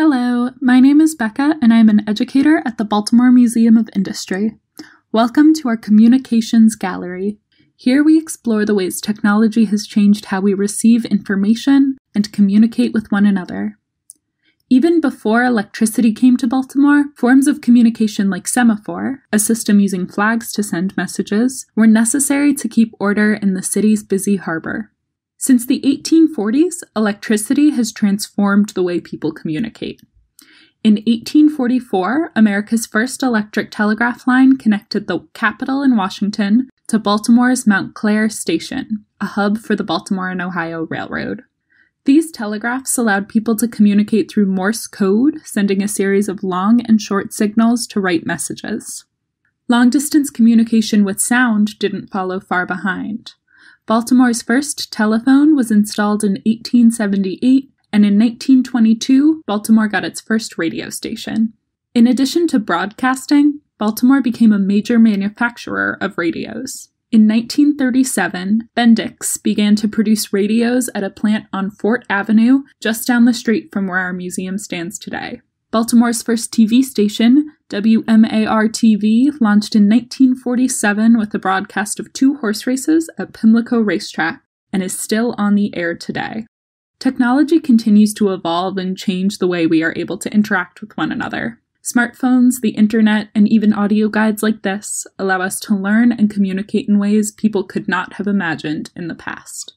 Hello, my name is Becca, and I'm an educator at the Baltimore Museum of Industry. Welcome to our Communications Gallery. Here we explore the ways technology has changed how we receive information and communicate with one another. Even before electricity came to Baltimore, forms of communication like semaphore, a system using flags to send messages, were necessary to keep order in the city's busy harbor. Since the 1840s, electricity has transformed the way people communicate. In 1844, America's first electric telegraph line connected the capital in Washington to Baltimore's Mount Clare Station, a hub for the Baltimore and Ohio Railroad. These telegraphs allowed people to communicate through Morse code, sending a series of long and short signals to write messages. Long distance communication with sound didn't follow far behind. Baltimore's first telephone was installed in 1878, and in 1922, Baltimore got its first radio station. In addition to broadcasting, Baltimore became a major manufacturer of radios. In 1937, Bendix began to produce radios at a plant on Fort Avenue, just down the street from where our museum stands today. Baltimore's first TV station, WMAR TV, launched in 1947 with the broadcast of two horse races at Pimlico Racetrack and is still on the air today. Technology continues to evolve and change the way we are able to interact with one another. Smartphones, the internet, and even audio guides like this allow us to learn and communicate in ways people could not have imagined in the past.